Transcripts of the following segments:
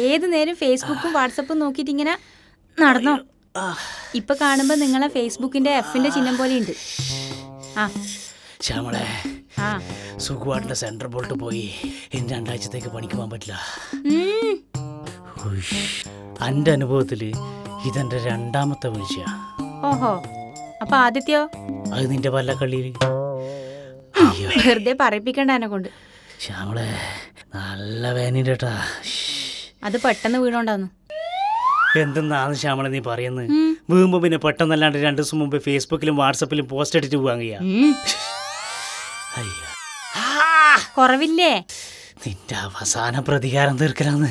ഏത് നേരം ഫേസ്ബുക്കും വാട്സപ്പും നോക്കിയിട്ട് ഇങ്ങനെ നടന്നോ? ഇപ്പൊ കാണുമ്പോ നിങ്ങളെ ഫേസ്ബുക്കിന്റെ എഫിന്റെ ചിഹ്നം പോലെ ഉണ്ട്. ആ. ശ്യാമളെ സുഖമായിട്ടുള്ള സെൻട്രൽ ബോൾട്ട് പോയി ഇനി രണ്ടാഴ്ചത്തേക്ക് പണിക്ക് പോകാൻ പറ്റില്ല. എന്റെ അനുഭവത്തിൽ ഇതെന്റെ രണ്ടാമത്തെ വീഴ്ച ഓഹോ. അപ്പൊ ആദ്യത്തെയോ അത് നിന്റെ പല്ലക്കള്ളിയിൽ അയ്യോ വെറുതെ പറയിപ്പിക്കണ്ട എന്നെ കൊണ്ട്. ശ്യാമളെ നല്ല വേനീട്ടാ അത് പെട്ടെന്ന് വീണോണ്ടാന്ന്. എന്തെന്നാണ് ശ്യാമളെ നീ പറയുന്നത് ഉം. വീഴുമ്പോൾ പിന്നെ പെട്ടെന്നല്ലാണ്ട് രണ്ടു ദിവസം മുമ്പ് ഫേസ്ബുക്കിലും വാട്സപ്പിലും പോസ്റ്റ് അടിച്ചു പോവാങ്ങിയ കുറവില്ലേ? നിന്റെ അവസാന പ്രതികാരം തീർക്കലാന്ന്.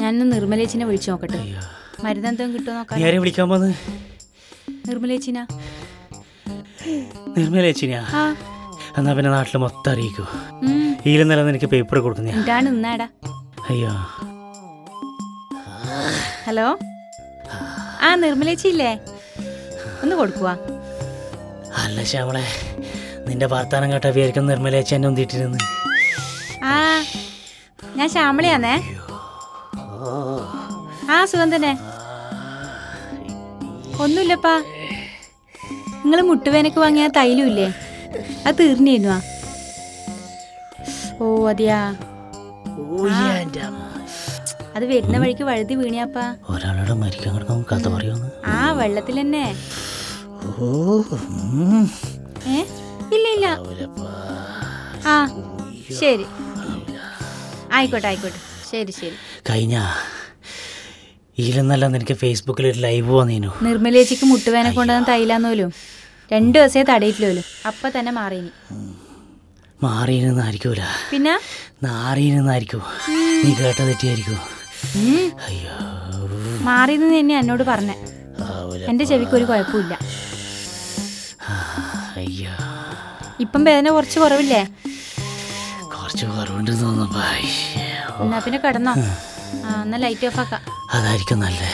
ഞാനൊന്ന് നിർമ്മലേച്ചിനെ വിളിച്ചു നോക്കട്ടെ. അയ്യോ. മരുന്നെന്തെങ്കിലും കിട്ടുമോ നോക്കാം വിളിക്കാൻ പോന്ന്? നിർമ്മലേച്ചിനാ നിർമ്മലേച്ചിനാ എന്നാ പിന്നെ നാട്ടിൽ മൊത്തം അറിയിക്കൂ. ഉം. നില നിനക്ക് പേപ്പർ കൊടുക്കുന്ന അയ്യോ. ഹലോ? ആ നിർമ്മലേച്ചില്ലേ ഒന്ന് കൊടുക്കുവാ. അല്ല ശ്യാമളെ നിന്റെ വാർത്താനം കേട്ട വിചാരിക്കും നിർമ്മലേച്ചി എന്നെ ഒന്നിട്ടിരുന്ന് ആ ഞാൻ ശ്യാമളയാന്നേ. ആ സുഖം തന്നെ. ഒന്നുമില്ലപ്പാ. നിങ്ങൾ മുട്ടുവേനക്ക് വാങ്ങിയ തൈലുമില്ലേ? തൈലും ഇല്ലേ അത് തീർന്നിരുന്നു ആ. ഓ അതെയാ. അത് വരുന്ന വഴിക്ക് വഴുതി വീണിയാപ്പാ. ഒരാളുടെ മരിക്കാൻ കിടക്കാൻ കഥ പറയുമെന്ന് ആ വെള്ളത്തിൽ തന്നെ ഏ? ഇല്ല ഇല്ല. ആ ശരി. ആയിക്കോട്ടെ ആയിക്കോട്ടെ. ശരി ശരി. കഴിഞ്ഞ ഈലെന്നല്ല നിനക്ക് ഫേസ്ബുക്കിൽ ഒരു ലൈവ് വന്നീനു. നിർമ്മലേച്ചിക്ക് മുട്ടുവേനെ കൊണ്ടുവന്ന് തൈലാന്നോലും രണ്ടു ദിവസേ തടയിട്ടില്ലല്ലോ അപ്പൊ തന്നെ മാറിയിനി. മാറിയിരുന്നായിരിക്കൂല പിന്നെ? നാറിയിരുന്നായിരിക്കൂ. നീ കേട്ട തെറ്റിയായിരിക്കൂ. അയ്യോ. മാറിയെന്ന് തന്നെ എന്നോട് പറഞ്ഞേ. എന്റെ ചെവിക്ക് ഒരു കുഴപ്പമില്ല അയ്യോ. ഇപ്പം വേദന കുറച്ച് കുറവില്ലേ? കുറച്ച് കുറവുണ്ട് എന്നാ പിന്നെ കിടന്നോ. എന്നാ ലൈറ്റ് ഓഫ് ആക്കാം. അതായിരിക്കും നല്ലേ.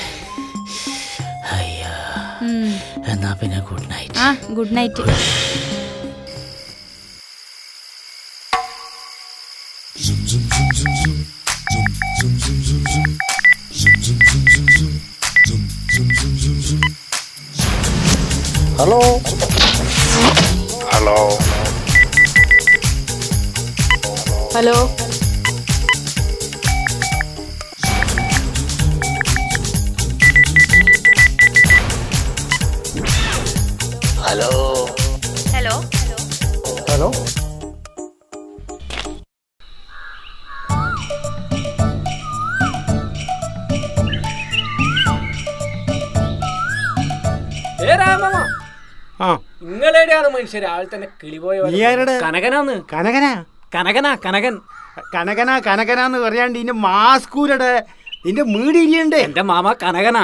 എന്നാ പിന്നെ ഗുഡ് നൈറ്റ്. ആ good night. Hello hello hello hello നിങ്ങളെവിടെയാണ് മനുഷ്യർ രാവിലെ തന്നെ കിളിപോയ? നീ ആരുടെ? കനകനാന്ന് കനകനാ? കനകനാ കനകൻ. കനകന കനകനാന്ന് പറയാണ്ട് ഇന്റെ മാസ്കൂരുടെ നിന്റെ മീടിയില്ലേ എന്റെ മാമ കനകനാ.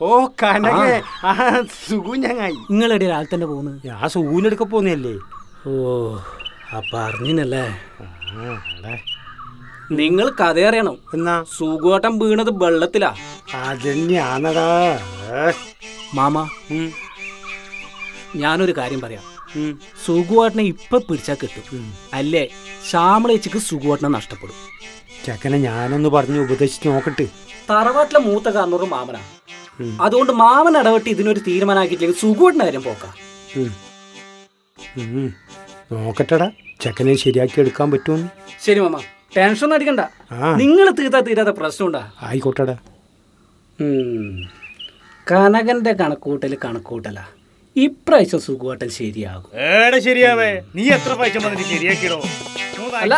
ഓ കനക. ആ. സുഖു ഞങ്ങായി നിങ്ങളെവിടെ രാവിലെ തന്നെ പോകുന്നത് ആ സുഖൂനെടുക്ക പോന്നല്ലേ ഓ അപ്പൊ അറിഞ്ഞിനല്ലേ നിങ്ങൾ കഥ അറിയണം. എന്നാ? സുഖോട്ടം വീണത് വെള്ളത്തിലാ. അതന്നെയാണടാ മാമ ഞാനൊരു കാര്യം പറയാം. സുഖുവാട്ടനെ ഇപ്പൊ പിടിച്ചാ കിട്ടും. അല്ലേ? ശ്യാമളേച്ചിക്ക് സുഖുവാട്ടനെ നഷ്ടപ്പെടും. ചെക്കനെ ഞാനൊന്ന് പറഞ്ഞു ഉപദേശിച്ച് നോക്കട്ടെ. തറവാട്ടിലെ മൂത്ത കാരണവർ മാമനാണ് അതുകൊണ്ട് മാമൻ ഇടപെട്ട് ഇതിനൊരു തീരുമാനമാക്കിയിട്ടില്ലെങ്കിൽ സുഖുവാട്ടിന്റെ കാര്യം പോക്കാം. നോക്കട്ടടാ. ചെക്കനെ ശരിയാക്കി എടുക്കാൻ പറ്റുമെന്ന്. ശരി മാമ. ടെൻഷൻ ഒന്നും അടിക്കണ്ട. നിങ്ങൾ തീർത്താ തീരാത്ത പ്രശ്നമുണ്ടാ. ആയിക്കോട്ടെടാ. കനകന്റെ കണക്കൂട്ടൽ കണക്കൂട്ടല. ഇപ്രാവശ്യം സുഖുവാട്ടൽ ശരിയാകും. ഏടെ ശരിയാവേ. നീ എത്ര വന്നിട്ട് ശരിയാക്കിടോ അല്ല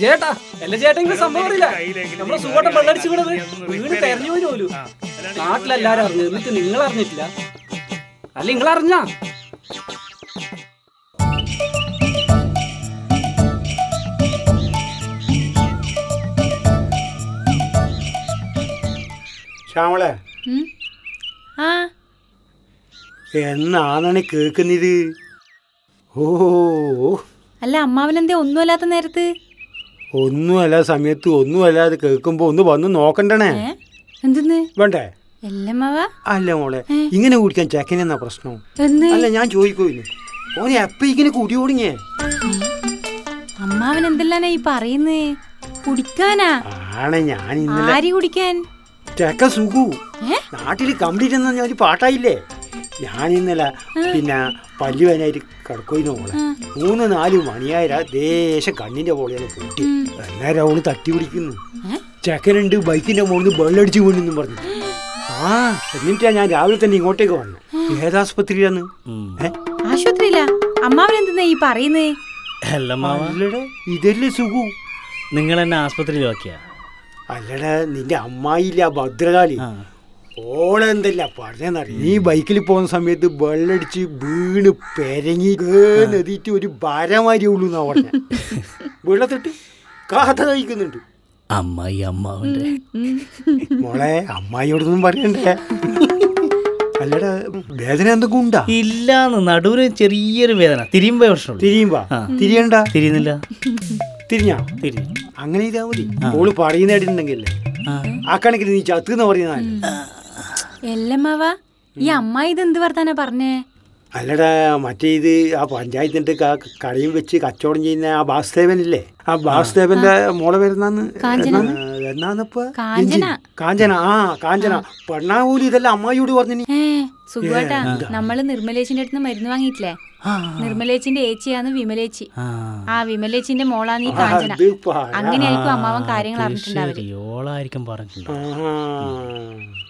ചേട്ടാ എല്ലാ ചേട്ടെങ്കിലും ഇങ്ങനെ സംഭവം അറിയില്ല. നമ്മളെ വെള്ളടിച്ചു വിടുന്നത്. വീട് തെരഞ്ഞു പോലും. പോലും നാട്ടിലെല്ലാരും അറിഞ്ഞു എന്നിട്ട് നിങ്ങൾ അറിഞ്ഞിട്ടില്ല? അല്ല നിങ്ങൾ അറിഞ്ഞാ? ശ്യാമളെ. ആ. എന്നാണ് കേൾക്കുന്നത്? ഓ അല്ല അമ്മാവനെന്തേ ഒന്നുമല്ലാത്ത നേരത്ത്? ഒന്നുമല്ല സമയത്ത് ഒന്നുമല്ലാതെ കേൾക്കുമ്പോ ഒന്ന് വന്ന് നോക്കണ്ടേ എന്തെന്ന്? വേണ്ടേ? അല്ല മോളെ ഇങ്ങനെ കുടിക്കാൻ ചെക്കനെന്നാ പ്രശ്നം? അല്ല ഞാൻ ചോദിക്കൂല്ലേ ഓനെ എപ്പ ഇങ്ങനെ കുടി ഓടിങ്ങേ അമ്മാവൻ എന്തെല്ലാനാ ഈ പറയുന്നേ? കുടിക്കാനാ? ആണ് ഞാൻ ഇന്നലെ ആരി കുടിക്കാൻ? ചെക്ക സുഖു. നാട്ടിൽ കംപ്ലീറ്റ് എന്ന ഒരു പാട്ടായില്ലേ? ഞാൻ ഇന്നലെ പിന്നെ പല്ലുവനായിട്ട് കിടക്കുന്നു പോലെ മോളെ മൂന്ന് നാല് മണിയായ ദേശം കണ്ണിന്റെ പോളിയാണ് പൊട്ടി. എല്ലാരും അവൾ തട്ടി പിടിക്കുന്നു? ചെക്കനുണ്ട് ബൈക്കിന്റെ മുകളിൽ വെള്ളടിച്ച് വീണെന്നും പറഞ്ഞു. ആ. എന്നിട്ടാ ഞാൻ രാവിലെ തന്നെ ഇങ്ങോട്ടേക്ക് വന്നു. ഏതാസ്പത്രിയിലാന്ന് ഉം. ഏ? ആശുപത്രിയില്ല അമ്മാവൻ എന്തെന്നാ ഈ പറയുന്നേ? അല്ല മാവ അല്ലടാ ഇതല്ലേ സുഖു. നിങ്ങൾ എന്നെ ആസ്പത്രിയിലാക്കിയ അല്ലടാ നിന്റെ അമ്മായില്ല ഭദ്രകാളി. ഓളെന്തല്ല? പറഞ്ഞറിയാം നീ ബൈക്കിൽ പോകുന്ന സമയത്ത് വെള്ളടിച്ച് വീണ് പെരങ്ങി നദിയിട്ട് ഒരു ഭാരമാരി ഉള്ളൂ എന്നാ പറഞ്ഞ. വെള്ളത്തിട്ട് കാത്ത കഴിക്കുന്നുണ്ട്. അമ്മായി അമ്മാവന്റെ മോളെ അമ്മായിയോടൊന്നും പറയണ്ടേ? അല്ലടാ വേദന എന്തൊക്കെ ഉണ്ടാ? ഇല്ലാന്ന് നടുവിന് ചെറിയൊരു വേദന. തിരിയുമ്പോ പ്രശ്നമുള്ളൂ തിരിയുമ്പോ. തിരിയണ്ട? തിരിയുന്നില്ല. തിരിഞ്ഞാ? തിരി അങ്ങനെ ഇതാ മതി. ഓൾ പറയുന്നതായിട്ടുണ്ടെങ്കിലേ ആ. കണക്കിന് നീ ചത്തുന്ന് പറയുന്നതല്ലേ എല്ലമ്മാവ ഈ അമ്മായി ഇത് എന്ത് വർത്താനാ പറഞ്ഞേ? അല്ലടാ മറ്റേ ഇത് ആ പഞ്ചായത്തിന്റെ കടയും വെച്ച് കച്ചവടം ചെയ്യുന്ന ആ വാസുദേവനില്ലേ ആ വാസുദേവന്റെ മോളെ വരുന്നാന്ന് കാഞ്ചന. എന്നാന്നപ്പ? കാഞ്ചന. ആ കാഞ്ചന. പെണ്ണാവൂലി ഇതെല്ലാം അമ്മായിയോട് പറഞ്ഞു സുഖമായിട്ടാ നമ്മൾ നിർമ്മലേച്ചിന്റെ അടുത്ത് മരുന്ന് വാങ്ങിയിട്ടില്ലേ? നിർമ്മലേച്ചിന്റെ ഏച്ചിയാന്ന് വിമലേച്ചി. ആ. വിമലേച്ചിന്റെ മോളാന്ന് ഈ കാഞ്ചന. അങ്ങനെയായിരിക്കും അമ്മാവൻ കാര്യങ്ങൾ അറിഞ്ഞിട്ടുണ്ടാവില്ല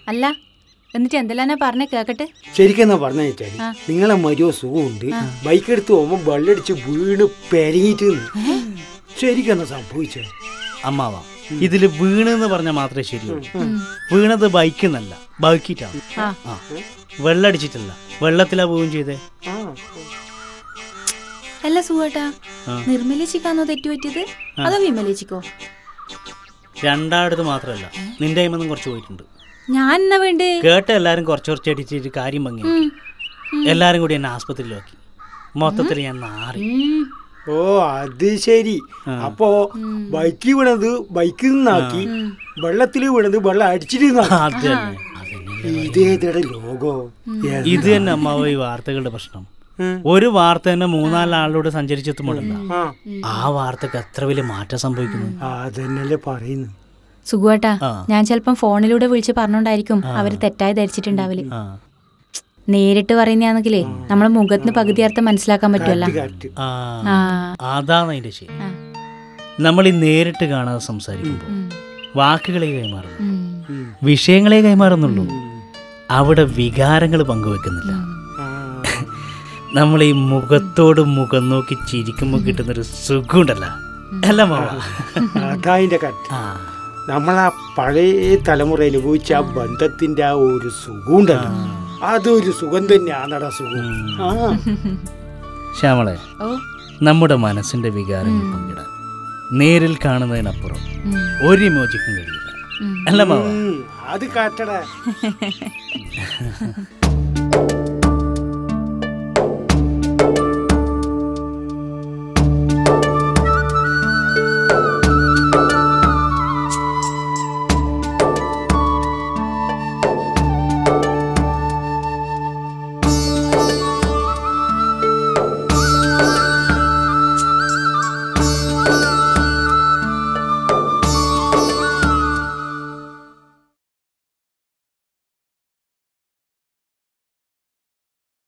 അല്ല എന്നിട്ട് എന്തെല്ലാനാ പറഞ്ഞേ കേക്കട്ടെ? ശരിക്കെന്നാ പറഞ്ഞ വെച്ചാൽ ആ. നിങ്ങളെ മരിയോ സുഖമുണ്ട്. ബൈക്ക് എടുത്ത് പോകുമ്പോ വെള്ളടിച്ച് വീണ് പെരങ്ങിട്ട് ശരിക്കെന്നാ സംഭവിച്ചേ? അമ്മാവ ഇതിൽ വീണെന്ന് പറഞ്ഞാൽ മാത്രമേ ശരിയുള്ളൂ. വീണത് ബൈക്ക് എന്നല്ല ബൈക്കിട്ടാണ് ആ. വെള്ളത്തിലാ പോവുകയും ചെയ്തേ. അല്ല സുഖേട്ടാ ആ. നിർമ്മലേച്ചിക്കാന്നോ തെറ്റുപറ്റിയത്? അതോ വിമലേച്ചിക്കോ? രണ്ടാടത്ത് മാത്രമല്ല നിന്റെ കുറച്ച് പോയിട്ടുണ്ട്. ഞാൻ എന്നാ വേണ്ടേ? കേട്ട എല്ലാരും കുറച്ച് കുറച്ച് അടിച്ചിട്ട് കാര്യം ഭംഗി എല്ലാരും കൂടി എന്നെ ആസ്പത്രിയിലാക്കി മൊത്തത്തിൽ ഞാൻ നാറി. ഓ അത് ശരി. അപ്പോ ബൈക്ക് വീണത് ബൈക്കിൽ നിന്നാക്കി വെള്ളത്തിൽ വീണത് വെള്ളം അടിച്ചിട്ട് ഇതേതട ലോകോ? ഇത് തന്നെ അമ്മാവ് ഈ വാർത്തകളുടെ പ്രശ്നം. ഒരു വാർത്ത തന്നെ മൂന്നാലാളിലൂടെ സഞ്ചരിച്ചെത്തുമ്പോഴല്ല ആ. ആ വാർത്തക്ക് എത്ര വലിയ മാറ്റം സംഭവിക്കുന്നു? അതന്നെ പറയുന്നു സുഖുവേട്ടാ ഞാൻ ചിലപ്പം ഫോണിലൂടെ വിളിച്ച് പറഞ്ഞോണ്ടായിരിക്കും അവർ തെറ്റായി ധരിച്ചിട്ടുണ്ടാവില്ല നേരിട്ട് പറയുന്നതാണെങ്കിലേ നമ്മളെ മുഖത്തിന് പകുതി അർത്ഥം മനസ്സിലാക്കാൻ പറ്റുമല്ലോ അതാണ് അതിന്റെ ശരി. നമ്മൾ ഈ നേരിട്ട് കാണാതെ സംസാരിക്കുമ്പോൾ വാക്കുകളെ കൈമാറുന്നു. വിഷയങ്ങളെ കൈമാറുന്നുള്ളൂ. അവിടെ വികാരങ്ങൾ പങ്കുവെക്കുന്നില്ല. നമ്മൾ ഈ മുഖത്തോട് മുഖം നോക്കി ചിരിക്കുമ്പോൾ കിട്ടുന്നൊരു സുഖമുണ്ടല്ലോ. അല്ല മാവ. ആ. നമ്മളാ പഴയ തലമുറ അനുഭവിച്ച ആ ബന്ധത്തിന്റെ ആ ഒരു സുഖം ഉണ്ടല്ലോ അതൊരു സുഖം തന്നെയാണടാ സുഖം. ആ. ശ്യാമളെ ഓ. നമ്മുടെ മനസ്സിന്റെ വികാരങ്ങൾ പങ്കിടാൻ നേരിൽ കാണുന്നതിനപ്പുറം ഒരു ഇമോജിക്കും കഴിയില്ല. അല്ല മാവ അത് കാറ്റടാ.